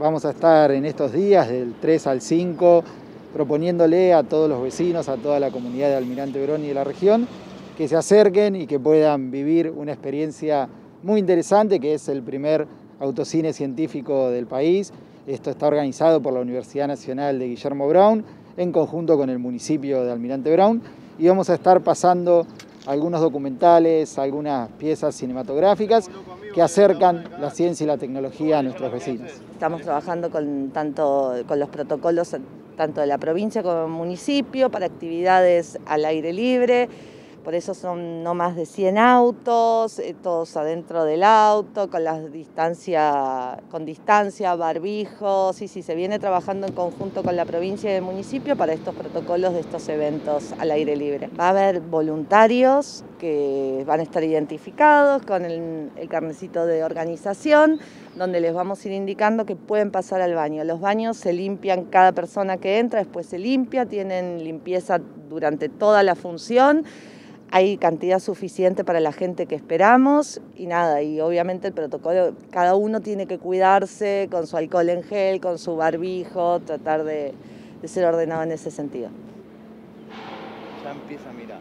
vamos a estar en estos días del 3 al 5 proponiéndole a todos los vecinos, a toda la comunidad de Almirante Brón y de la región, que se acerquen y que puedan vivir una experiencia muy interesante, que es el primer autocine científico del país. Esto está organizado por la Universidad Nacional de Guillermo Brown, en conjunto con el municipio de Almirante Brown, y vamos a estar pasando algunos documentales, algunas piezas cinematográficas que acercan la ciencia y la tecnología a nuestros vecinos. Estamos trabajando con, tanto con los protocolos tanto de la provincia como del municipio para actividades al aire libre, por eso son no más de 100 autos, eh, todos adentro del auto, con distancia, con barbijos, sí, sí, se viene trabajando en conjunto con la provincia y el municipio para estos protocolos de estos eventos al aire libre. Va a haber voluntarios que van a estar identificados con el, el carnecito de organización, donde les vamos a ir indicando que pueden pasar al baño. Los baños se limpian cada persona que entra, después se limpia, tienen limpieza durante toda la función hay cantidad suficiente para la gente que esperamos y nada, y obviamente el protocolo, cada uno tiene que cuidarse con su alcohol en gel, con su barbijo, tratar de, ser ordenado en ese sentido. Ya empieza a mirar.